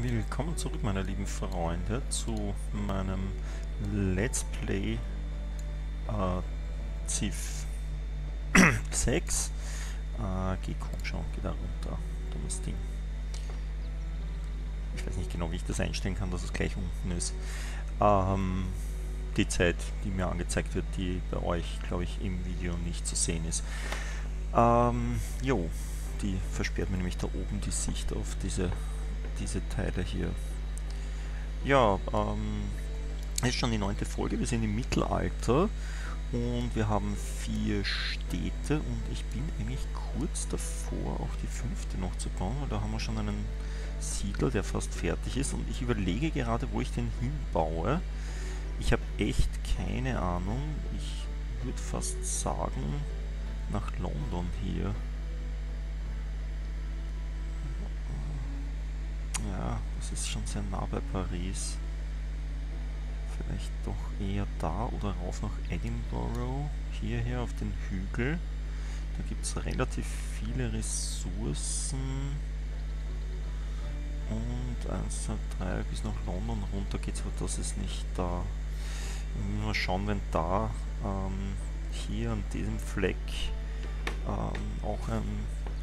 Willkommen zurück, meine lieben Freunde, zu meinem Let's Play äh, Civ 6. Äh, geh komm schon, geh da runter, dummes Ding. Ich weiß nicht genau, wie ich das einstellen kann, dass es gleich unten ist. Ähm, die Zeit, die mir angezeigt wird, die bei euch, glaube ich, im Video nicht zu sehen ist. Ähm, jo, die versperrt mir nämlich da oben die Sicht auf diese diese Teile hier. Ja, ähm, ist schon die neunte Folge, wir sind im Mittelalter und wir haben vier Städte und ich bin eigentlich kurz davor, auch die fünfte noch zu bauen, weil da haben wir schon einen Siedler, der fast fertig ist und ich überlege gerade, wo ich den hinbaue. Ich habe echt keine Ahnung, ich würde fast sagen, nach London hier. Ja, das ist schon sehr nah bei Paris. Vielleicht doch eher da oder rauf nach Edinburgh, hierher auf den Hügel. Da gibt es relativ viele Ressourcen. Und 1, 2, 3 bis nach London runter geht's, aber das ist nicht da. Mal schauen, wenn da ähm, hier an diesem Fleck ähm, auch ein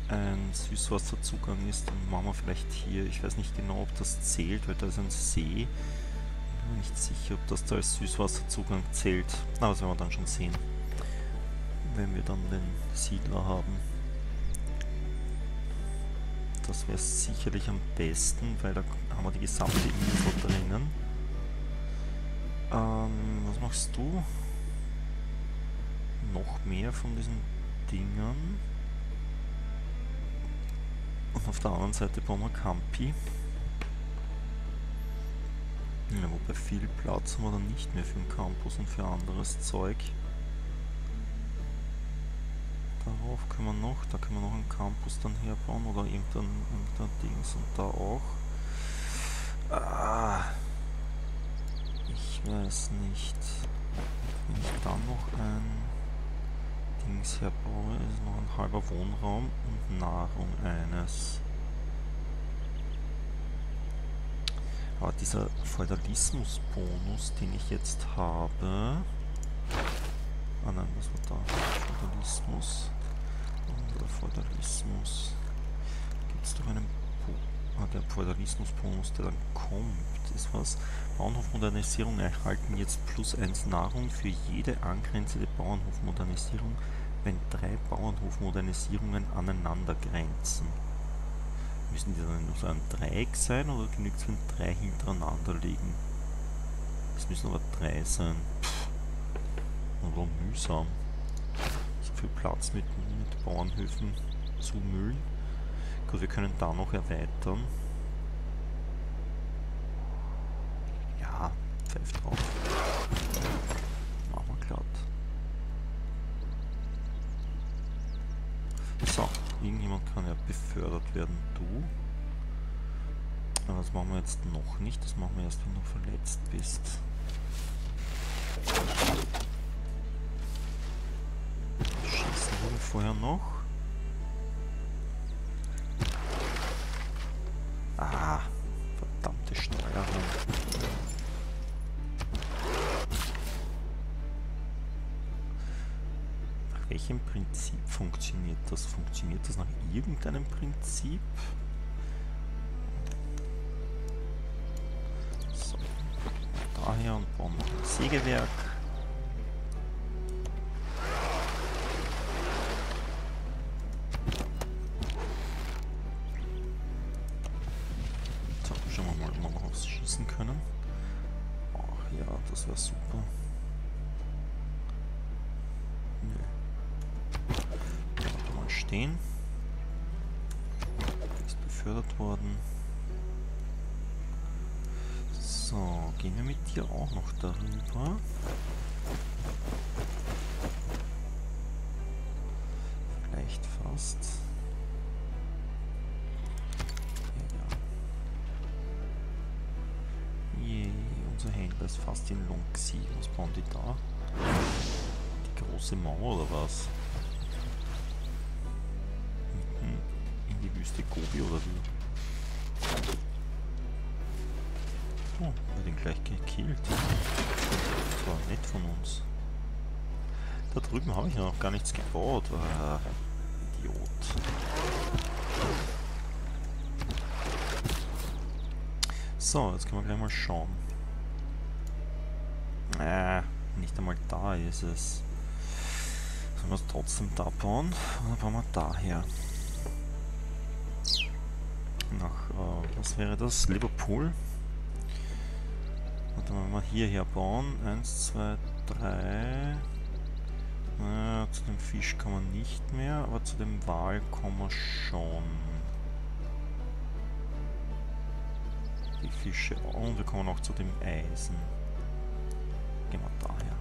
ein Süßwasserzugang ist, dann machen wir vielleicht hier, ich weiß nicht genau, ob das zählt, weil da ist ein See. Ich bin mir nicht sicher, ob das da als Süßwasserzugang zählt. Aber das werden wir dann schon sehen, wenn wir dann den Siedler haben. Das wäre sicherlich am besten, weil da haben wir die gesamte Info drinnen. Ähm, was machst du? Noch mehr von diesen Dingern. Und auf der anderen Seite bauen wir Campi. Ja, wobei viel Platz haben wir dann nicht mehr für den Campus und für anderes Zeug. Darauf können wir noch, da können wir noch einen Campus dann herbauen oder irgendein, irgendein Dings und da auch. Ah, ich weiß nicht. Wenn ich dann noch ein Dings herbaue, ist noch ein halber Wohnraum und Nahrung eines. Aber dieser Feudalismus-Bonus, den ich jetzt habe... Ah nein, was war da? Feudalismus. Oder Feudalismus. Gibt es doch einen... Ah, der Feudalismus-Bonus, der dann kommt, ist was. Bauernhofmodernisierung erhalten jetzt plus 1 Nahrung für jede angrenzende Bauernhofmodernisierung wenn drei Bauernhofmodernisierungen aneinander grenzen. Müssen die dann nur so ein Dreieck sein oder genügt es, wenn drei hintereinander liegen? Es müssen aber drei sein. Pff, oder mühsam. So viel Platz mit, mit Bauernhöfen zu müllen. Gut, wir können da noch erweitern. Ja, pfeift drauf. Irgendjemand kann ja befördert werden. Du? Aber das machen wir jetzt noch nicht. Das machen wir erst, wenn du verletzt bist. Schießen wir vorher noch. Welchem Prinzip funktioniert das? Funktioniert das nach irgendeinem Prinzip? So, daher und bauen wir ein Sägewerk. Stehen. Ist befördert worden. So, gehen wir mit dir auch noch darüber. Vielleicht fast. Ja. Je, unser Händler ist fast in Longxi. Was bauen die da? Die große Mauer oder was? Wüste Gobi oder wie? Oh, wir den gleich gekillt. Das war nett von uns. Da drüben habe ich noch gar nichts gebaut. Ah, Idiot. So, jetzt können wir gleich mal schauen. Äh, nicht einmal da ist es. Sollen wir es trotzdem da bauen? Oder bauen wir daher? Nach, äh, was wäre das? Liverpool? Warte mal, wir hierher bauen. Eins, zwei, drei. Naja, zu dem Fisch kann man nicht mehr, aber zu dem Wal kommen wir schon. Die Fische. Und wir kommen auch zu dem Eisen. Gehen wir daher.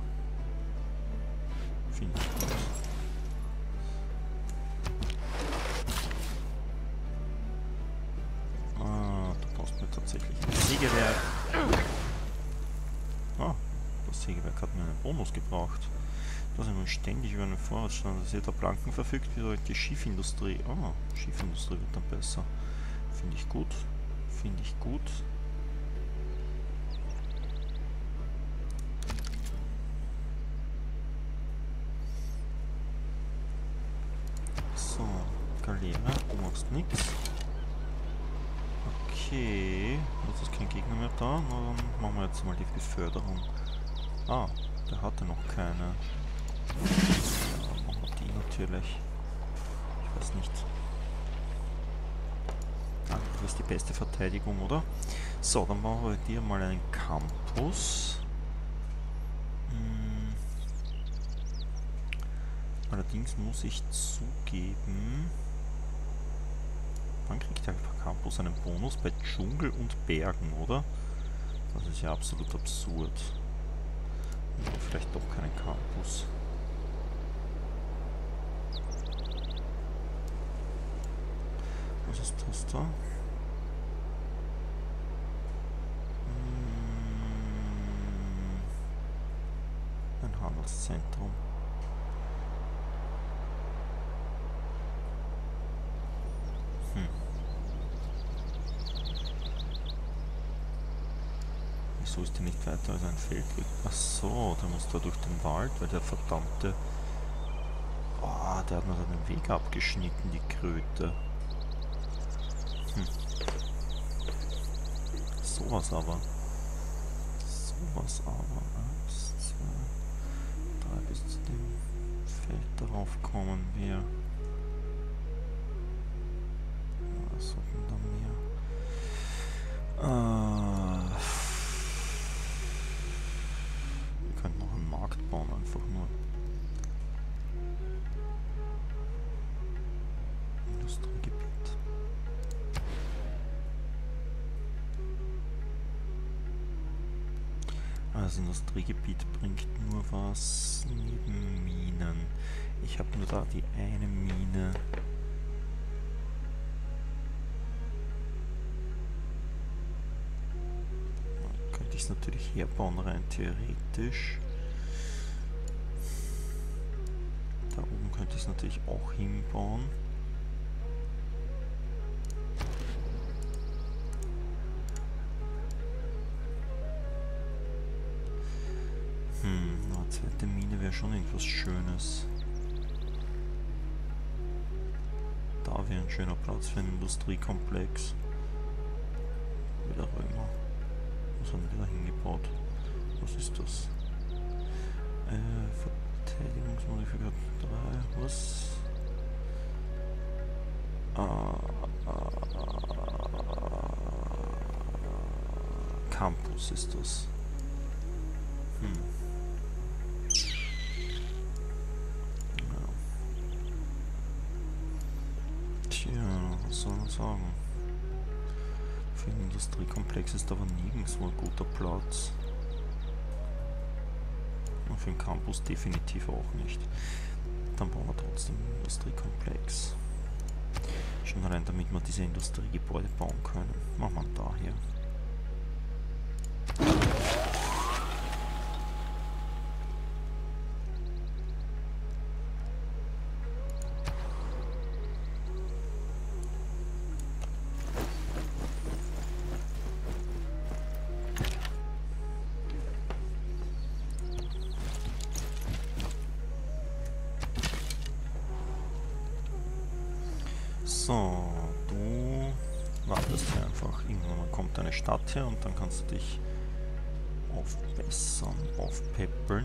Finde ich gut. Mir tatsächlich ein Sägewerk. Ah, das Sägewerk hat mir einen Bonus gebracht. Da sind wir ständig über einen Vorratsstand. Dass da Planken verfügt, wie die Schiffindustrie. Ah, Schiffindustrie wird dann besser. Finde ich gut. Finde ich gut. So, Galera, du machst nichts. Okay, jetzt ist kein Gegner mehr da. Dann machen wir jetzt mal die Beförderung. Ah, der hatte noch keine. Ja, machen wir die natürlich. Ich weiß nicht. Ah, das ist die beste Verteidigung, oder? So, dann machen wir dir mal einen Campus. Hm. Allerdings muss ich zugeben... Wann kriegt der Campus einen Bonus? Bei Dschungel und Bergen, oder? Das ist ja absolut absurd. Oder vielleicht doch keinen Campus. Was ist das da? Hm. Ein Handelszentrum. Hm. Die nicht weiter als ein Feldweg? Ach so, der muss da durch den Wald, weil der verdammte... Oh, der hat mir den Weg abgeschnitten, die Kröte. Hm. Sowas aber. Sowas aber. Eins, zwei, drei bis zu dem Feld darauf kommen wir. Was sollten da mehr? Äh, Das Industriegebiet bringt nur was neben Minen. Ich habe nur da die eine Mine. Da könnte ich es natürlich herbauen, rein theoretisch. Da oben könnte ich es natürlich auch hinbauen. Zweite Mine wäre schon irgendwas Schönes. Da wäre ein schöner Platz für einen Industriekomplex. Wieder Römer. Was haben wir da hingebaut? Was ist das? Äh, Verteidigungsmodifikator 3, was? Ah, Campus ist das. Ist aber nirgendwo ein guter Platz. Und für den Campus definitiv auch nicht. Dann bauen wir trotzdem einen Industriekomplex. Schon allein damit wir diese Industriegebäude bauen können. Machen wir daher. Irgendwann kommt eine Stadt her und dann kannst du dich aufbessern, aufpeppeln.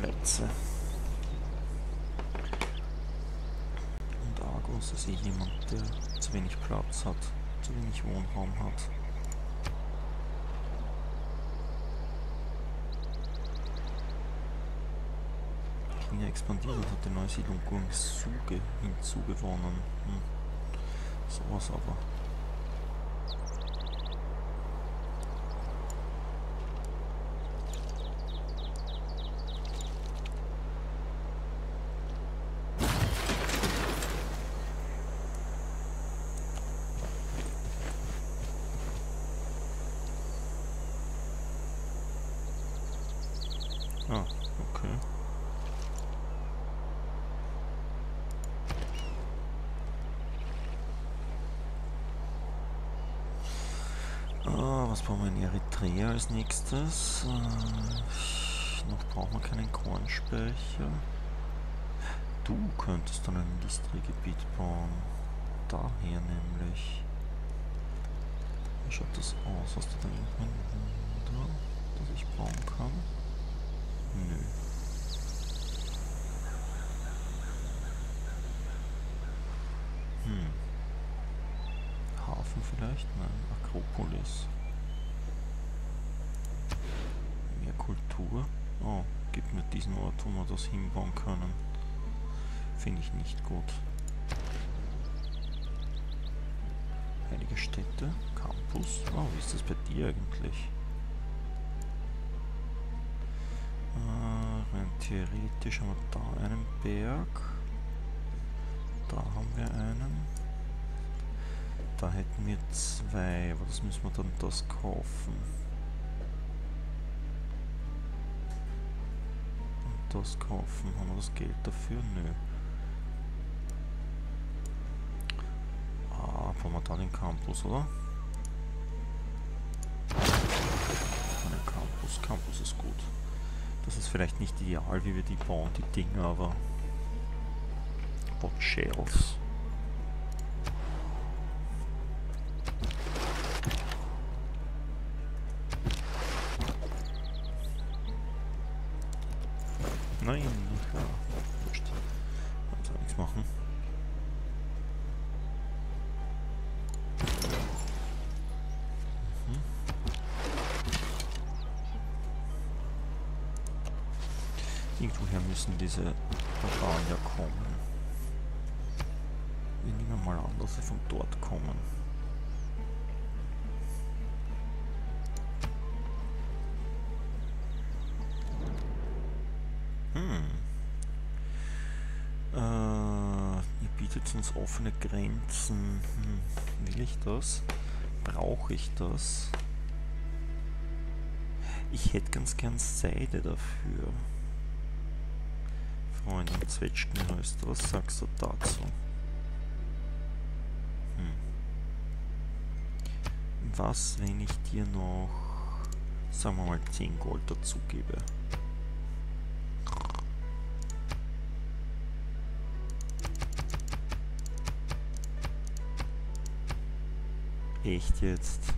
Plätze. Und Argos ist eh jemand, der zu wenig Platz hat, zu wenig Wohnraum hat. China expandiert und hat die neue Siedlung Guangzhou hinzugewonnen. Hm. 什么什么？Sowas aber. Eritrea als nächstes. Äh, noch brauchen wir keinen Kornspeicher. Du könntest dann ein Industriegebiet bauen. Daher nämlich. Wie schaut das aus? Hast du da irgendein Wunder, das ich bauen kann? Nö. Hm. Hafen vielleicht? Nein, Akropolis. Kultur. Oh, gibt mir diesen Ort, wo wir das hinbauen können. Finde ich nicht gut. Heilige Städte, Campus. Oh, wie ist das bei dir eigentlich? Äh, rein theoretisch haben wir da einen Berg. Da haben wir einen. Da hätten wir zwei, aber das müssen wir dann das kaufen. Das kaufen. Haben wir das Geld dafür? Nö. Ah, fahren wir da den Campus, oder? Den Campus. Campus ist gut. Das ist vielleicht nicht ideal, wie wir die bauen, die Dinge, aber... Bot Shells. Uns offene Grenzen. Hm, will ich das? Brauche ich das? Ich hätte ganz gern Seide dafür. Freundin Zwetschgenröster, was sagst du dazu? Hm. Was, wenn ich dir noch, sagen wir mal, 10 Gold dazu gebe? Echt jetzt?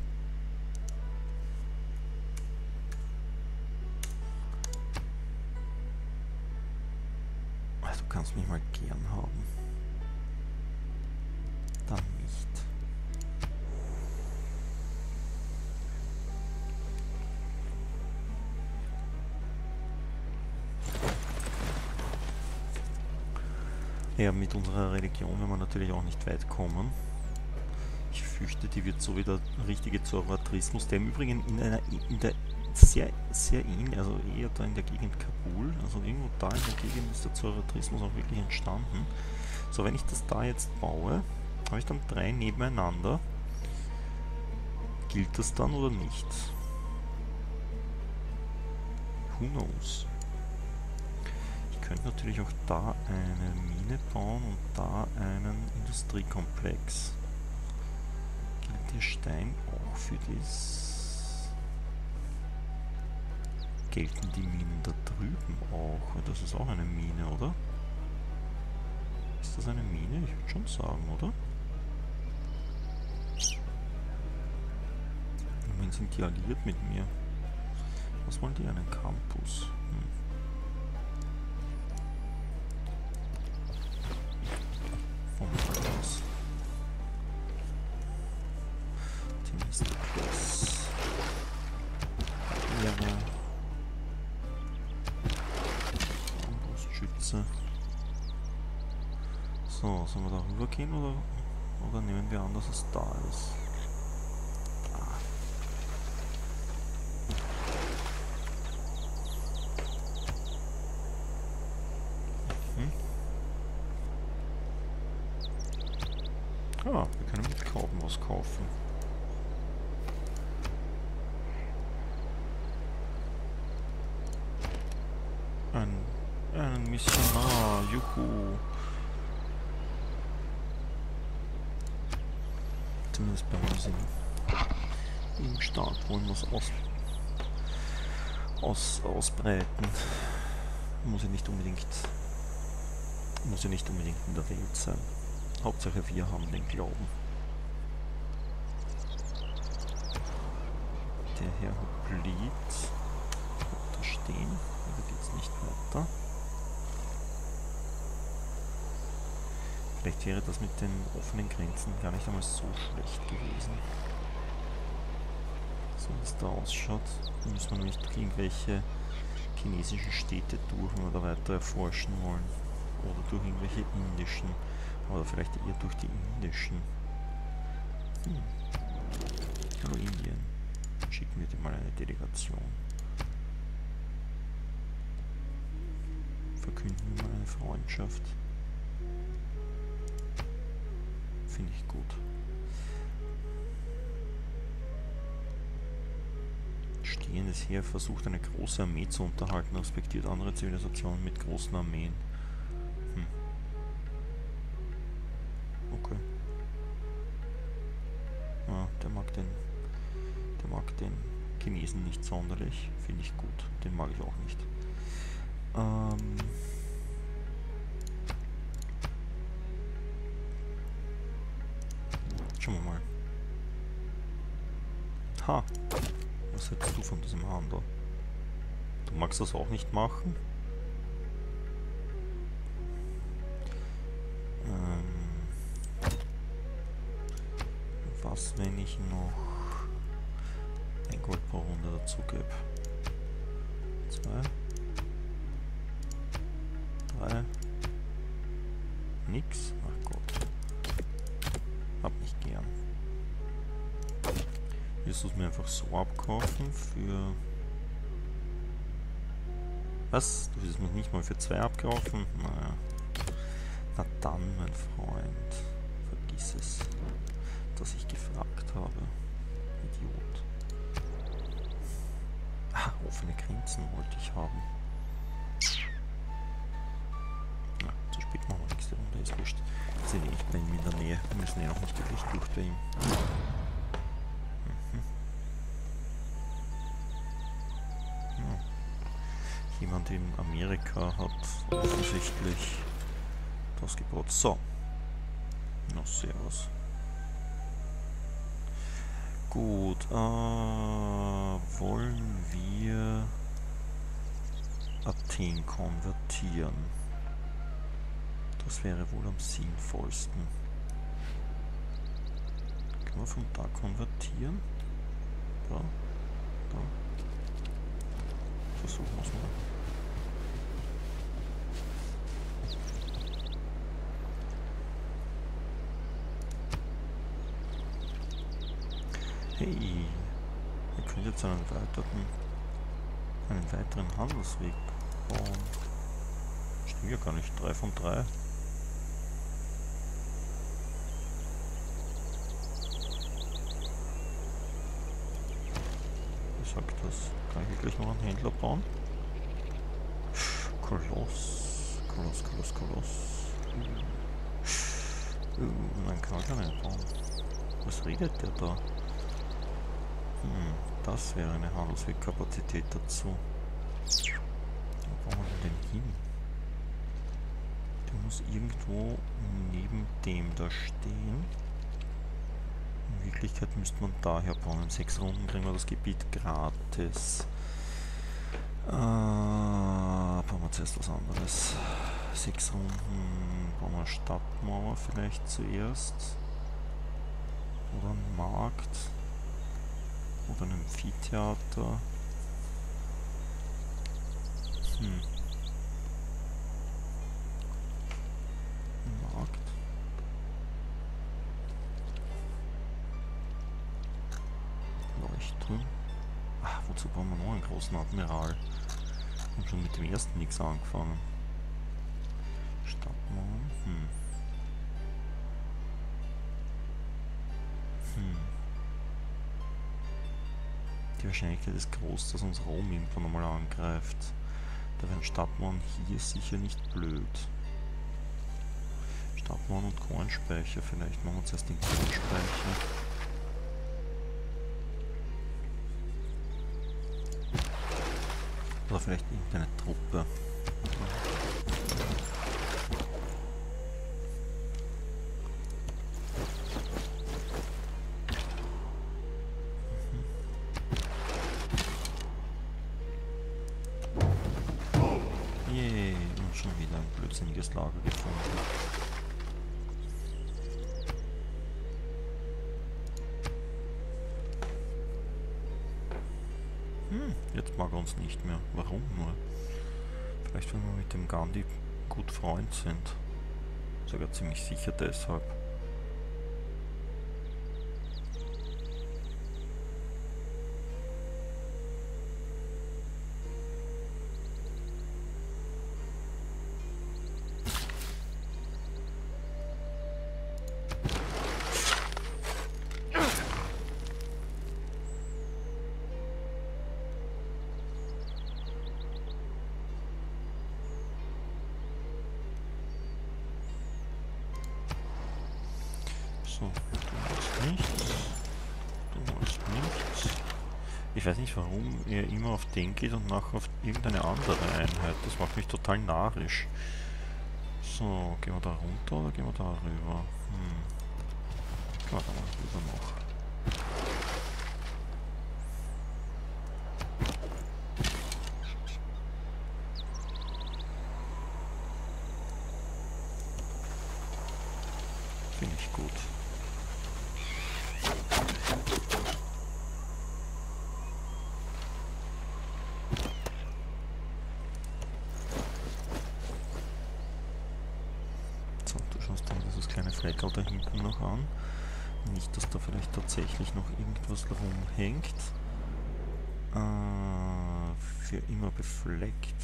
Du kannst mich mal gern haben. Dann nicht. Ja, mit unserer Religion werden wir natürlich auch nicht weit kommen Küche, die wird so wie der richtige Zoroastrismus, der im Übrigen in einer in der sehr, sehr ähnlich, also eher da in der Gegend Kabul, also irgendwo da in der Gegend ist der Zoroastrismus auch wirklich entstanden. So, wenn ich das da jetzt baue, habe ich dann drei nebeneinander. Gilt das dann oder nicht? Who knows? Ich könnte natürlich auch da eine Mine bauen und da einen Industriekomplex. Der Stein auch für das? Gelten die Minen da drüben auch? Das ist auch eine Mine, oder? Ist das eine Mine? Ich würde schon sagen, oder? Immerhin sind die alliiert mit mir. Was wollen die? Einen Campus. Hm. Vom Armbrustschütze. So, sollen wir da rüber gehen oder, oder nehmen wir an, dass es da ist? Ah. Mhm. Ah, wir können mit Kaufen was kaufen. Ein, einen Missionar, juhu. zumindest bei uns im, im Staat wollen wir es aus, aus, ausbreiten. Muss ja nicht unbedingt muss ja nicht unbedingt in der Welt sein. Hauptsache wir haben den Glauben. Der Herr Hoplit da stehen, aber geht's nicht weiter. Vielleicht wäre das mit den offenen Grenzen gar nicht einmal so schlecht gewesen. So wie es da ausschaut, müssen wir nämlich irgendwelche chinesischen Städte durch, da weiter erforschen wollen. Oder durch irgendwelche indischen. Oder vielleicht eher durch die indischen. Hm. Hallo Indien. Schicken wir dir mal eine Delegation. Verkünden wir mal eine Freundschaft. Finde ich gut. Stehendes Heer versucht eine große Armee zu unterhalten, respektiert andere Zivilisationen mit großen Armeen. Hm. Okay. Ja, der mag den. Der mag den Chinesen nicht sonderlich. Finde ich gut. Den mag ich auch nicht. Ähm. Schauen wir mal. Ha! Hältst du von diesem Handel? Du magst das auch nicht machen? Ähm, was, wenn ich noch ein Gold pro Runde dazu gebe? Zwei. Drei. Nix. So abkaufen für... Was? Du willst mich nicht mal für zwei abkaufen? Naja. Na dann, mein Freund. Vergiss es. Dass ich gefragt habe. Idiot. Ah, offene Grenzen wollte ich haben. Na, zu spät machen wir nächste Runde, ist wurscht. Sind eh bei ihm in der Nähe. Wir müssen eh noch nicht wirklich durch bei ihm. In Amerika hat offensichtlich das gebaut. So. Na, servus. Gut, äh, wollen wir Athen konvertieren? Das wäre wohl am sinnvollsten. Können wir von da konvertieren? Da, da. Versuchen wir es mal. Hey, ihr könnt jetzt einen weiteren, einen weiteren Handelsweg bauen. Stimmt ja gar nicht, 3 von 3. Ich sag das. Kann ich wirklich noch einen Händler bauen? Koloss, Koloss, Koloss, Koloss. Man kann gar nicht bauen. Was redet der da? Hm, das wäre eine Handelswegkapazität dazu. Wo bauen wir denn hin? Der muss irgendwo neben dem da stehen. In Wirklichkeit müsste man daher bauen. In sechs Runden kriegen wir das Gebiet gratis. Äh, bauen wir zuerst was anderes. Sechs Runden bauen wir Stadtmauer vielleicht zuerst. Oder einen Markt. Oder ein Amphitheater. Hm. Markt. Leuchtturm. Ach, wozu bauen wir noch einen großen Admiral? Haben schon mit dem ersten nichts angefangen. Stadtmauern. Hm. Hm. Wahrscheinlichkeit ist groß, dass uns Rom irgendwann einmal angreift. Da wären Stadtmauern hier sicher nicht blöd. Stadtmauern und Kornspeicher. Vielleicht machen wir zuerst den Kornspeicher. Oder vielleicht irgendeine Truppe. So, du machst nichts. Du machst nichts. Ich weiß nicht, warum er immer auf den geht und nachher auf irgendeine andere Einheit. Das macht mich total narrisch. So, gehen wir da runter oder gehen wir da rüber? Hm. Gehen wir da mal rüber noch. Finde ich gut. So, du schaust dir dieses kleine Fleckerl da hinten noch an. Nicht, dass da vielleicht tatsächlich noch rumhängt. Äh, für immer befleckt.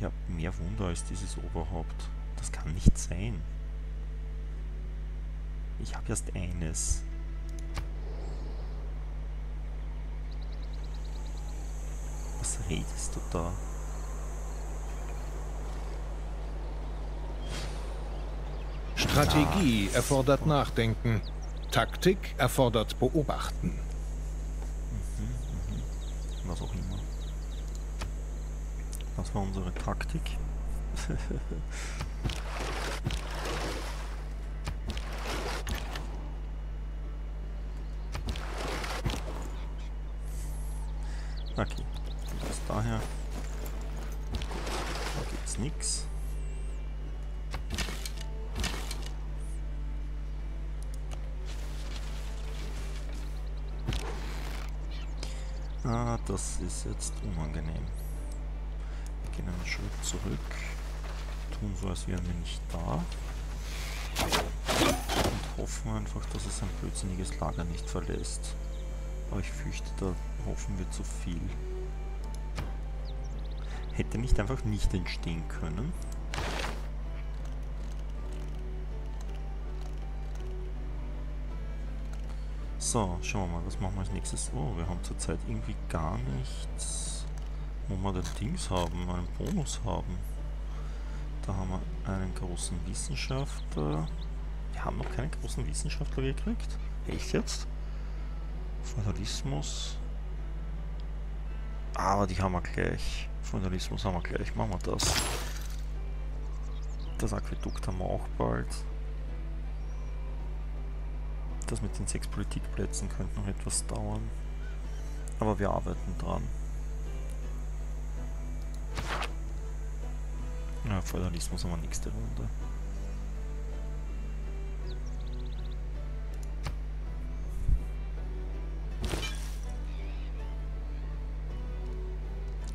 Ja, mehr Wunder als dieses Oberhaupt. Das kann nicht sein. Ich habe erst eines. Was redest du da? Strategie erfordert Nachdenken. Taktik erfordert Beobachten. Was auch immer. Was war unsere Taktik? ist jetzt unangenehm. Wir gehen einen Schritt zurück, tun so, als wären wir nicht da und hoffen einfach, dass es ein blödsinniges Lager nicht verlässt. Aber ich fürchte, da hoffen wir zu viel. Hätte nicht einfach nicht entstehen können. So, schauen wir mal, was machen wir als nächstes? Oh, wir haben zurzeit irgendwie gar nichts, wo wir den Dings haben, einen Bonus haben. Da haben wir einen großen Wissenschaftler. Wir haben noch keinen großen Wissenschaftler gekriegt. Echt jetzt? Feudalismus. Aber die haben wir gleich. Feudalismus haben wir gleich. Machen wir das. Das Aquädukt haben wir auch bald. Das mit den sechs Politikplätzen könnte noch etwas dauern. Aber wir arbeiten dran. Ja, Feudalismus haben wir nächste Runde.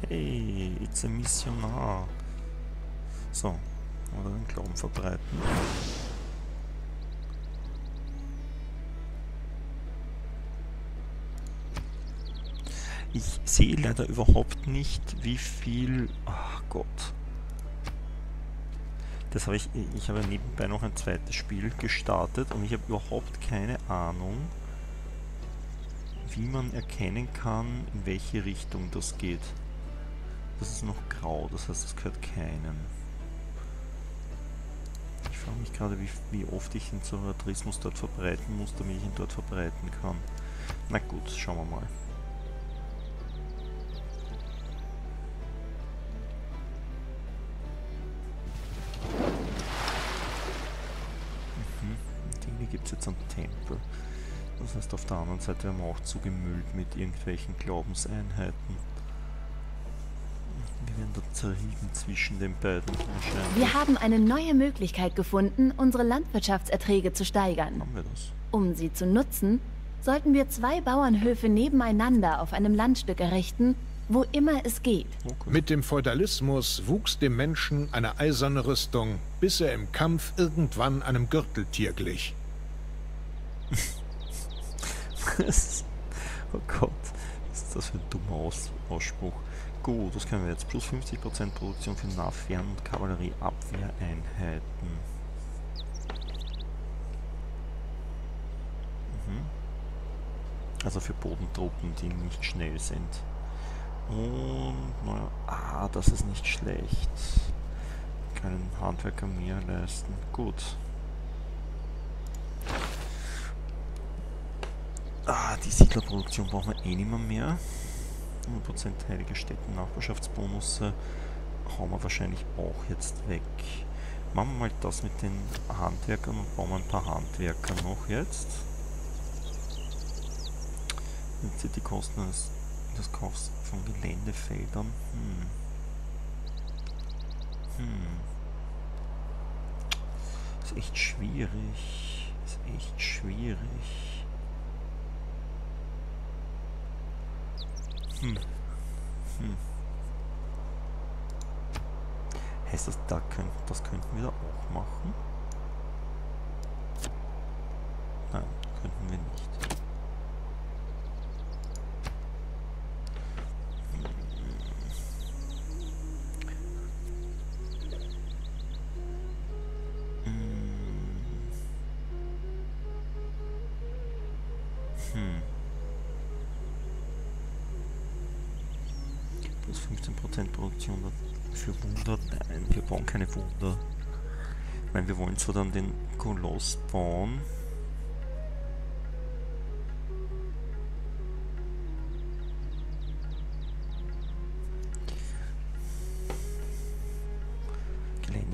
Hey, it's a Missionar. So, oder den Glauben verbreiten. Ich sehe leider überhaupt nicht, wie viel... Ach Gott. Das habe ich... Ich habe nebenbei noch ein zweites Spiel gestartet und ich habe überhaupt keine Ahnung, wie man erkennen kann, in welche Richtung das geht. Das ist noch grau, das heißt, es gehört keinem. Ich frage mich gerade, wie, wie oft ich den Zoroastrismus dort verbreiten muss, damit ich ihn dort verbreiten kann. Na gut, schauen wir mal. Tempel. Das heißt, auf der anderen Seite haben wir auch zugemüllt mit irgendwelchen Glaubenseinheiten. Wir werden da zerrieben zwischen den beiden. Wir haben eine neue Möglichkeit gefunden, unsere Landwirtschaftserträge zu steigern. Haben wir das? Um sie zu nutzen, sollten wir zwei Bauernhöfe nebeneinander auf einem Landstück errichten, wo immer es geht. Okay. Mit dem Feudalismus wuchs dem Menschen eine eiserne Rüstung, bis er im Kampf irgendwann einem Gürteltier glich. oh Gott, was ist das für ein dummer Aus Ausspruch? Gut, das können wir jetzt. Plus 50% Produktion für Nahfern- und Kavallerieabwehreinheiten. Mhm. Also für Bodentruppen, die nicht schnell sind. Und, naja, ah, das ist nicht schlecht. Keinen Handwerker mehr leisten. Gut. Ah, die Siedlerproduktion brauchen wir eh nicht mehr. mehr. 100% heilige Städten, Nachbarschaftsbonusse hauen wir wahrscheinlich auch jetzt weg. Machen wir mal das mit den Handwerkern und bauen wir ein paar Handwerker noch jetzt. Jetzt sind die Kosten des, des Kaufs von Geländefeldern. Hm. Hm. Ist echt schwierig. Ist echt schwierig. Hm. Hm. Heißt das, da könnt, das könnten wir da auch machen? Nein, könnten wir nicht.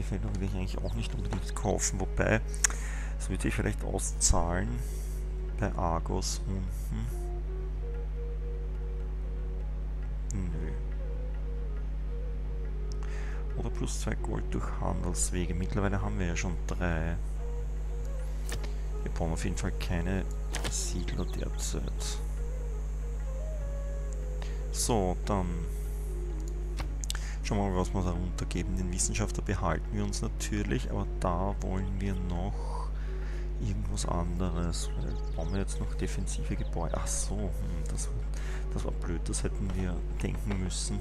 Geländefelder will ich eigentlich auch nicht unbedingt kaufen, wobei es würde sich vielleicht auszahlen bei Argos unten. Nö. Oder plus 2 Gold durch Handelswege. Mittlerweile haben wir ja schon drei. Wir brauchen auf jeden Fall keine Siedler derzeit. So, dann wir mal, was wir da runtergeben. Den Wissenschaftler behalten wir uns natürlich, aber da wollen wir noch irgendwas anderes. Weil bauen wir jetzt noch defensive Gebäude? Ach so, hm, das, das war blöd, das hätten wir denken müssen.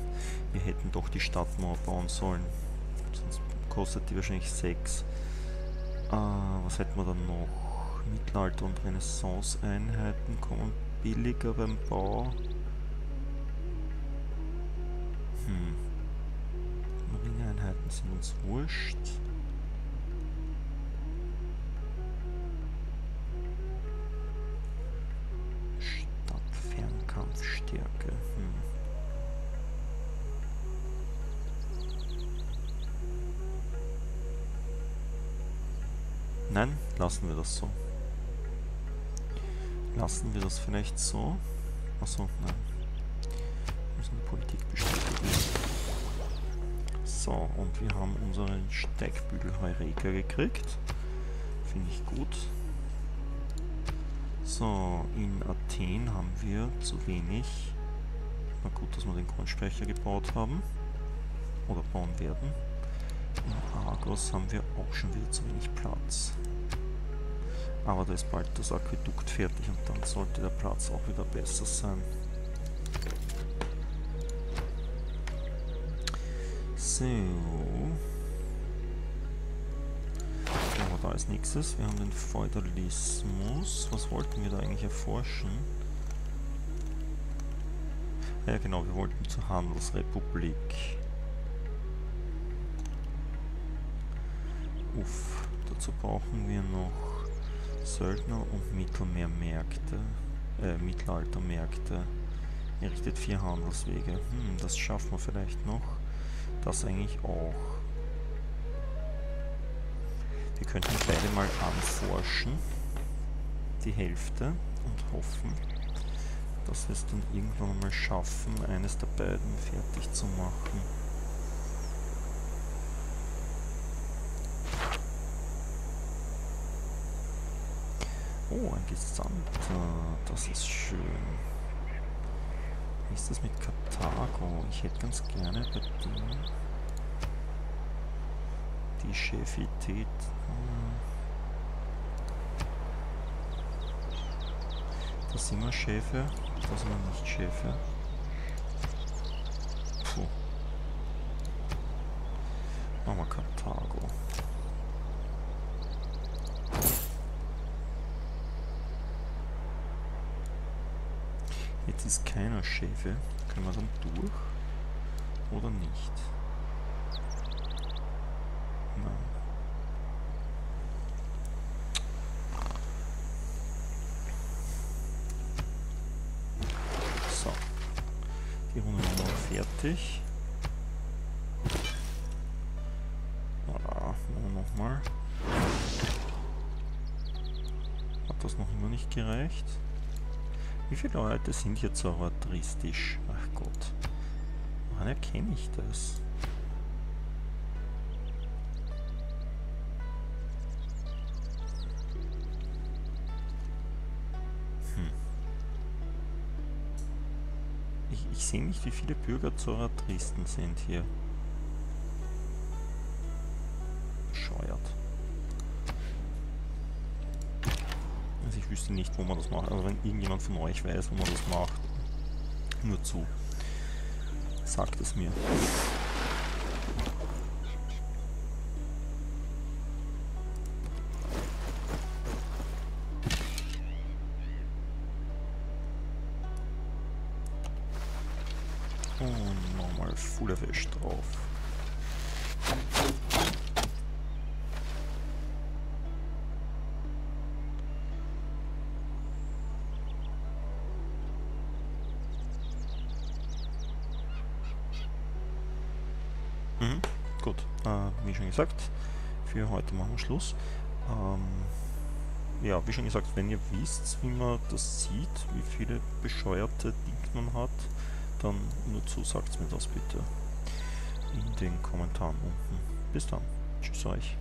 Wir hätten doch die Stadtmauer bauen sollen. Sonst kostet die wahrscheinlich 6. Ah, was hätten wir dann noch? Mittelalter- und Renaissance-Einheiten kommen billiger beim Bau. Sind uns wurscht. Stadtfernkampfstärke. Hm. Nein, lassen wir das so. Lassen wir das vielleicht so. Achso, nein. Wir müssen die Politik bestätigen. So, und wir haben unseren Steigbügel Heureka gekriegt. Finde ich gut. So, in Athen haben wir zu wenig. Na gut, dass wir den Kornspeicher gebaut haben. Oder bauen werden. In Argos haben wir auch schon wieder zu wenig Platz. Aber da ist bald das Aquädukt fertig und dann sollte der Platz auch wieder besser sein. So. Aber da ist nächstes. Wir haben den Feudalismus. Was wollten wir da eigentlich erforschen? Ja genau, wir wollten zur Handelsrepublik. Uff, dazu brauchen wir noch Söldner und Mittelmeermärkte, äh, Mittelaltermärkte. Errichtet vier Handelswege. Hm, das schaffen wir vielleicht noch. Das eigentlich auch. Wir könnten beide mal anforschen. Die Hälfte. Und hoffen, dass wir es dann irgendwann mal schaffen, eines der beiden fertig zu machen. Oh, ein Gesandter. Das ist schön. Wie ist das mit Karthago? Ich hätte ganz gerne bei dem die Chefität. Da sind wir Chefe, da sind wir nicht Chefe. Puh. Machen wir Karthago. Jetzt ist keiner Schäfe. Können wir dann durch? Oder nicht? Nein. So. Die Runde ist noch fertig. Viele Leute sind hier zoroastristisch? Ach Gott. Woran erkenne ich das? Hm. Ich, ich sehe nicht, wie viele Bürger Zoroastristen sind hier. Bescheuert. Also ich wüsste nicht, wo man das macht. Also wenn irgendjemand von euch weiß, wo man das macht, nur zu. Sagt es mir. Für heute machen wir Schluss. Ähm, ja, wie schon gesagt, wenn ihr wisst, wie man das sieht, wie viele bescheuerte Dinge man hat, dann nur zu sagt mir das bitte in den Kommentaren unten. Bis dann. Tschüss euch.